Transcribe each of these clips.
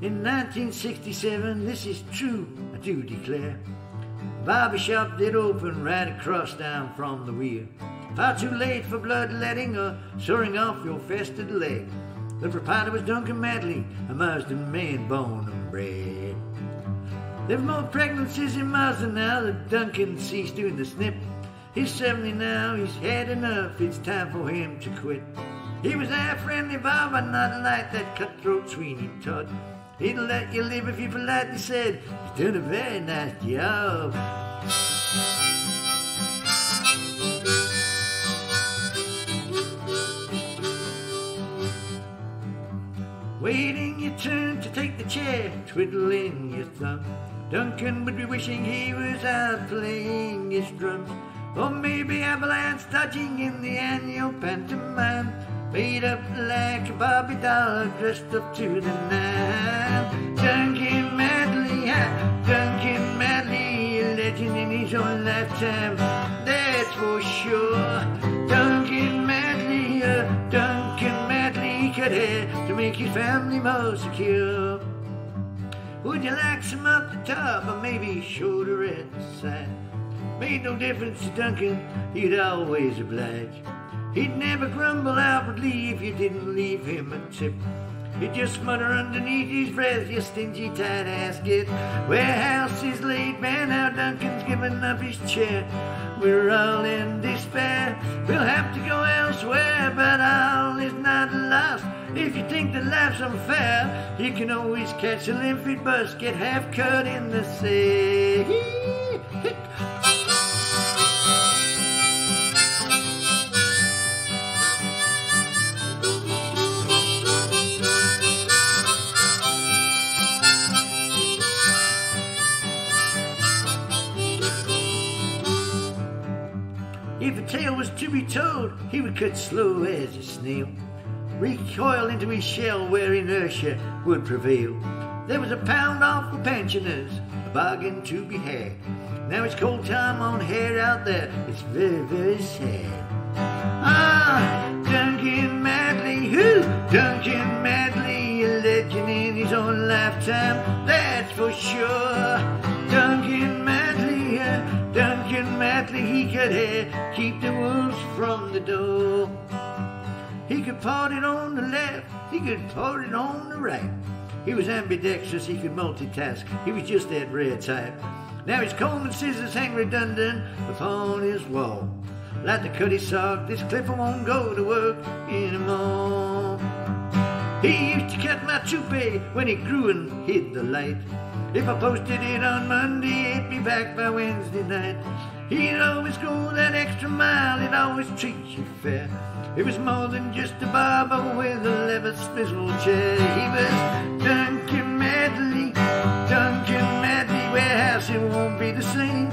In 1967, this is true, I do declare. Barber shop did open right across down from the wheel. Far too late for bloodletting or sawing off your fested leg. The proprietor was Duncan Matley, a Marsden man born and bred. There's more pregnancies in Marsden now that Duncan ceased doing the snip. He's 70 now, he's had enough, it's time for him to quit. He was a friendly barber, not like that cutthroat Sweeney Todd. He'd let you live if you politely said, he's doing a very nice job. Waiting your turn to take the chair, twiddling your thumb. Duncan would be wishing he was out playing his drums. Or maybe Avalanche dodging in the annual pantomime. Made up like a Bobby doll, dressed up to the nine. Duncan Matley, Duncan Matley, a legend in his own lifetime, that's for sure. Duncan Matley, uh, Duncan Matley cut hair to make his family more secure. Would you like some up the top or maybe shoulder at the side? Made no difference to Duncan, he'd always oblige. He'd never grumble outwardly if you didn't leave him a tip. He'd just mutter underneath his breath, you stingy tight ass git. Warehouse is late, man, now Duncan's given up his chair. We're all in despair, we'll have to go elsewhere, but all is not lost. If you think that life's unfair, you can always catch a limpid bus, get half cut in the sea. Tale was to be told, he would cut slow as a snail, recoil into his shell where inertia would prevail. There was a pound off for pensioners, a bargain to be had. Now it's cold time on hair out there, it's very, very sad. Ah, Duncan Matley, who? Duncan Matley, a legend in his own lifetime, that's for sure. He could hair, keep the wolves from the door. He could part it on the left, he could part it on the right. He was ambidextrous, he could multitask, he was just that rare type. Now his comb and scissors hang redundant upon his wall. Like the Cutty Sark, this clipper won't go to work anymore. He used to cut my toupee when it grew and hid the light. If I posted it on Monday, it'd be back by Wednesday night. He'd always go that extra mile, he'd always treat you fair. It was more than just a barber with a leather swivel chair. He was Duncan Matley, Duncan Matley, warehouse, it won't be the same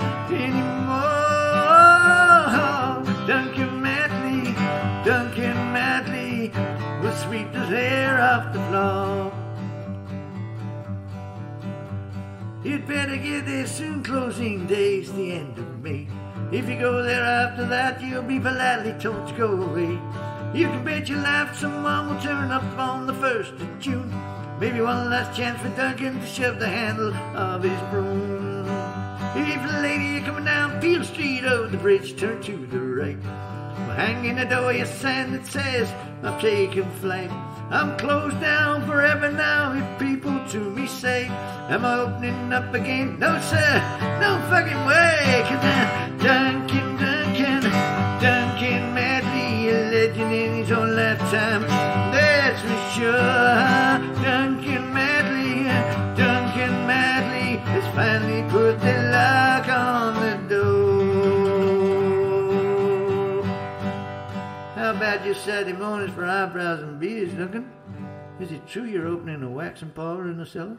You'd better get there soon, closing day's the end of May. If you go there after that, you'll be politely told to go away. You can bet your life someone will turn up on the 1st of June. Maybe one last chance for Duncan to shove the handle of his broom. If the lady you're coming down Peel Street over the bridge, turn to the right. Well, hang in the door a sign that says, I've taken flight. I'm closed down forever now if people to me say, Am I opening up again? No, sir, no fucking way. Cause I'm Duncan, Duncan, Duncan Matley, a legend in his own lifetime. That's for sure. How about your Saturday mornings for eyebrows and beards, Duncan? Is it true you're opening a waxing parlor in the cellar?